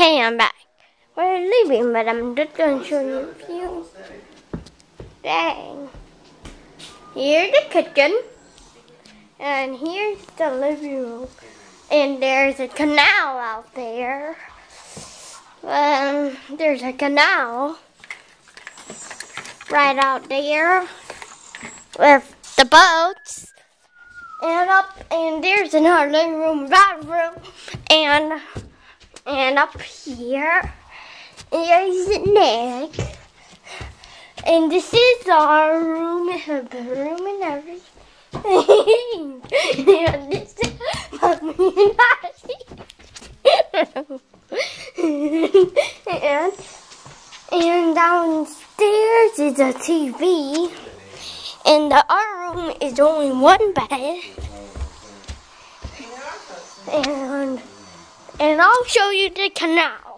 Okay, I'm back. We're leaving, but I'm just going to show you a few. Dang. Here's the kitchen. And here's the living room. And there's a canal out there. Um, there's a canal right out there with the boats. And up and there's another living room, bathroom, and and up here is Nick. And this is our room, a bedroom and everything. and this is mommy and daddy. and and downstairs is a TV. And the our room is only one bed. And and I'll show you the canal.